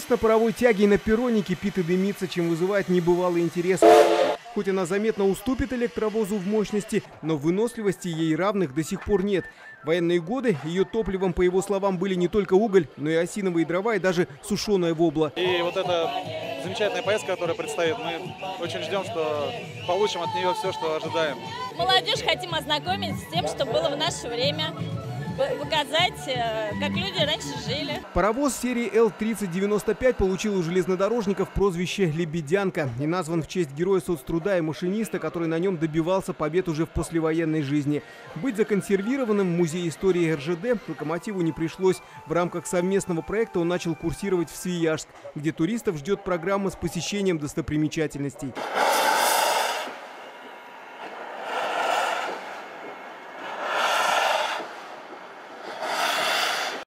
Скорость на паровой тяге и на перроне кипит и дымится, чем вызывает небывалый интерес. Хоть она заметно уступит электровозу в мощности, но выносливости ей равных до сих пор нет. В военные годы ее топливом, по его словам, были не только уголь, но и осиновые дрова и даже сушеное вобла. И вот эта замечательная поездка, которая предстоит, мы очень ждем, что получим от нее все, что ожидаем. Молодежь хотим ознакомить с тем, что было в наше время показать, э, как люди раньше жили. Паровоз серии Л-3095 получил у железнодорожников прозвище «Лебедянка» и назван в честь героя соцтруда и машиниста, который на нем добивался побед уже в послевоенной жизни. Быть законсервированным в Музее истории РЖД локомотиву не пришлось. В рамках совместного проекта он начал курсировать в Свияжск, где туристов ждет программа с посещением достопримечательностей.